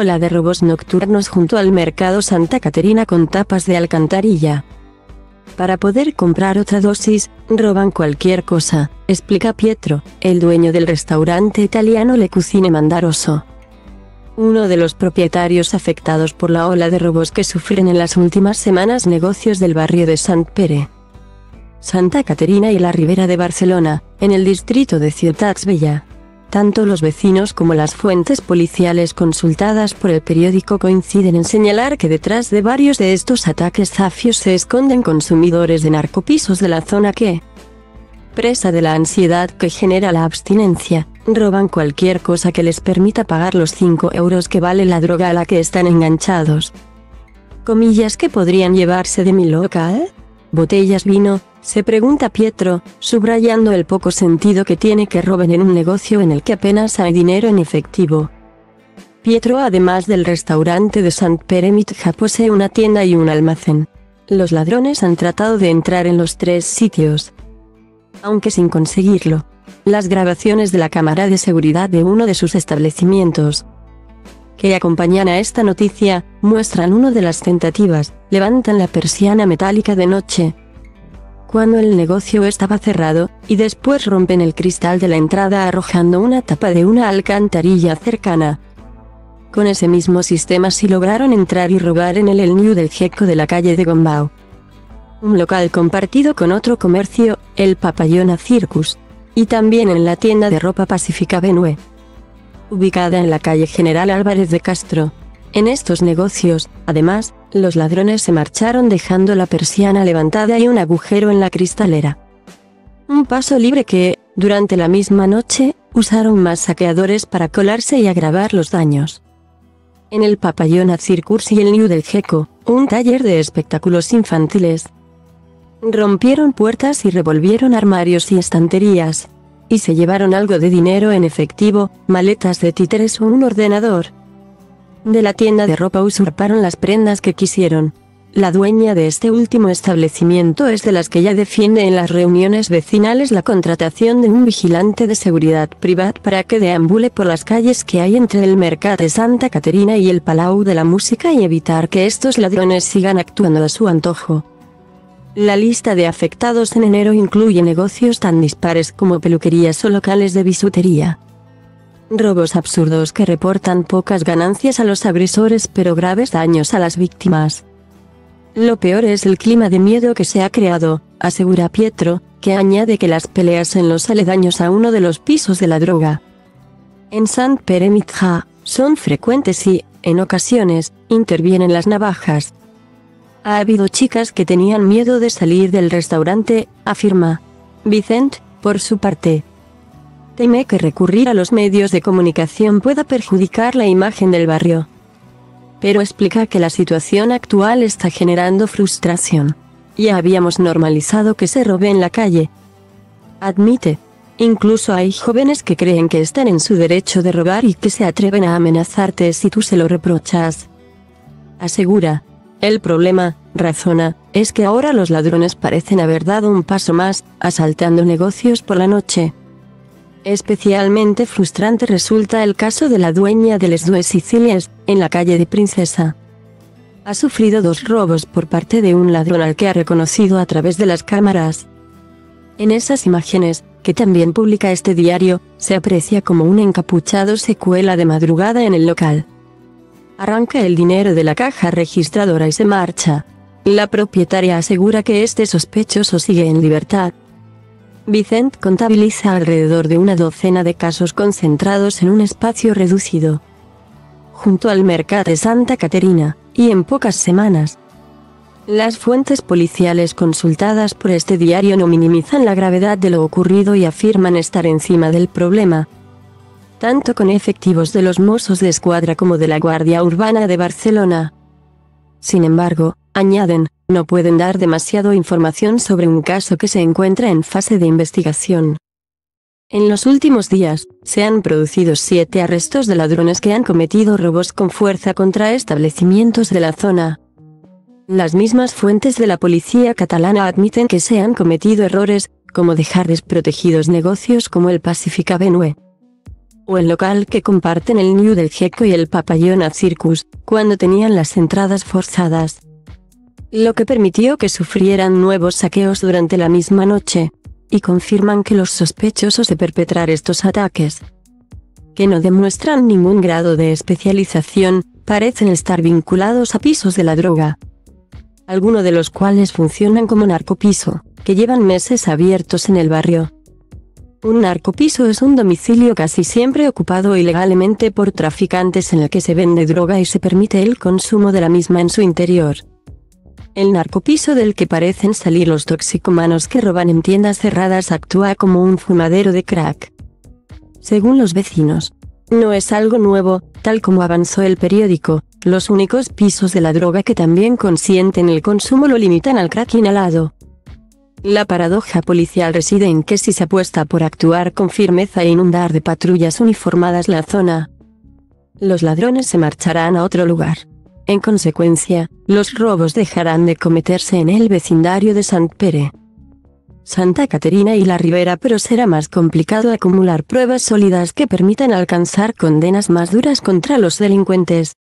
Ola de robos nocturnos junto al mercado Santa Caterina con tapas de alcantarilla. Para poder comprar otra dosis, roban cualquier cosa, explica Pietro, el dueño del restaurante italiano Le Cucine Mandaroso. Uno de los propietarios afectados por la ola de robos que sufren en las últimas semanas negocios del barrio de Sant Pere. Santa Caterina y la Ribera de Barcelona, en el distrito de Ciutats Bella. Tanto los vecinos como las fuentes policiales consultadas por el periódico coinciden en señalar que detrás de varios de estos ataques zafios se esconden consumidores de narcopisos de la zona que, presa de la ansiedad que genera la abstinencia, roban cualquier cosa que les permita pagar los 5 euros que vale la droga a la que están enganchados. Comillas que podrían llevarse de mi local. Botellas vino, se pregunta Pietro, subrayando el poco sentido que tiene que roben en un negocio en el que apenas hay dinero en efectivo. Pietro además del restaurante de Sant Pere Mitja posee una tienda y un almacén. Los ladrones han tratado de entrar en los tres sitios. Aunque sin conseguirlo. Las grabaciones de la cámara de seguridad de uno de sus establecimientos que acompañan a esta noticia, muestran una de las tentativas, levantan la persiana metálica de noche, cuando el negocio estaba cerrado, y después rompen el cristal de la entrada arrojando una tapa de una alcantarilla cercana. Con ese mismo sistema sí lograron entrar y robar en el El New del Gecko de la calle de Gombao. Un local compartido con otro comercio, el Papayona Circus. Y también en la tienda de ropa Pacífica Benue. Ubicada en la calle General Álvarez de Castro. En estos negocios, además, los ladrones se marcharon dejando la persiana levantada y un agujero en la cristalera. Un paso libre que, durante la misma noche, usaron más saqueadores para colarse y agravar los daños. En el Papayona Circus y el New del Gecko, un taller de espectáculos infantiles. Rompieron puertas y revolvieron armarios y estanterías. Y se llevaron algo de dinero en efectivo, maletas de títeres o un ordenador. De la tienda de ropa usurparon las prendas que quisieron. La dueña de este último establecimiento es de las que ya defiende en las reuniones vecinales la contratación de un vigilante de seguridad privada para que deambule por las calles que hay entre el mercado de Santa Caterina y el Palau de la Música y evitar que estos ladrones sigan actuando a su antojo. La lista de afectados en enero incluye negocios tan dispares como peluquerías o locales de bisutería. Robos absurdos que reportan pocas ganancias a los agresores pero graves daños a las víctimas. Lo peor es el clima de miedo que se ha creado, asegura Pietro, que añade que las peleas en los aledaños a uno de los pisos de la droga. En Sant Pere Mitja, son frecuentes y, en ocasiones, intervienen las navajas. Ha habido chicas que tenían miedo de salir del restaurante, afirma. Vicent, por su parte, teme que recurrir a los medios de comunicación pueda perjudicar la imagen del barrio. Pero explica que la situación actual está generando frustración. Ya habíamos normalizado que se robe en la calle. Admite. Incluso hay jóvenes que creen que están en su derecho de robar y que se atreven a amenazarte si tú se lo reprochas. Asegura. El problema, razona, es que ahora los ladrones parecen haber dado un paso más, asaltando negocios por la noche. Especialmente frustrante resulta el caso de la dueña de Les Dues Sicilias, en la calle de Princesa. Ha sufrido dos robos por parte de un ladrón al que ha reconocido a través de las cámaras. En esas imágenes, que también publica este diario, se aprecia como un encapuchado secuela de madrugada en el local. Arranca el dinero de la caja registradora y se marcha. La propietaria asegura que este sospechoso sigue en libertad, Vicent contabiliza alrededor de una docena de casos concentrados en un espacio reducido. Junto al mercado de Santa Caterina, y en pocas semanas. Las fuentes policiales consultadas por este diario no minimizan la gravedad de lo ocurrido y afirman estar encima del problema. Tanto con efectivos de los Mossos de Escuadra como de la Guardia Urbana de Barcelona. Sin embargo, añaden, no pueden dar demasiado información sobre un caso que se encuentra en fase de investigación. En los últimos días, se han producido siete arrestos de ladrones que han cometido robos con fuerza contra establecimientos de la zona. Las mismas fuentes de la policía catalana admiten que se han cometido errores, como dejar desprotegidos negocios como el Pacifica Benue. o el local que comparten el New del Gecko y el Papayona Circus, cuando tenían las entradas forzadas. Lo que permitió que sufrieran nuevos saqueos durante la misma noche. Y confirman que los sospechosos de perpetrar estos ataques, que no demuestran ningún grado de especialización, parecen estar vinculados a pisos de la droga. Algunos de los cuales funcionan como narcopiso, que llevan meses abiertos en el barrio. Un narcopiso es un domicilio casi siempre ocupado ilegalmente por traficantes en el que se vende droga y se permite el consumo de la misma en su interior. El narcopiso del que parecen salir los toxicomanos que roban en tiendas cerradas actúa como un fumadero de crack. Según los vecinos, no es algo nuevo, tal como avanzó el periódico, los únicos pisos de la droga que también consienten el consumo lo limitan al crack inhalado. La paradoja policial reside en que si se apuesta por actuar con firmeza e inundar de patrullas uniformadas la zona, los ladrones se marcharán a otro lugar. En consecuencia, los robos dejarán de cometerse en el vecindario de Sant Pere. Santa Caterina y la Ribera pero será más complicado acumular pruebas sólidas que permitan alcanzar condenas más duras contra los delincuentes.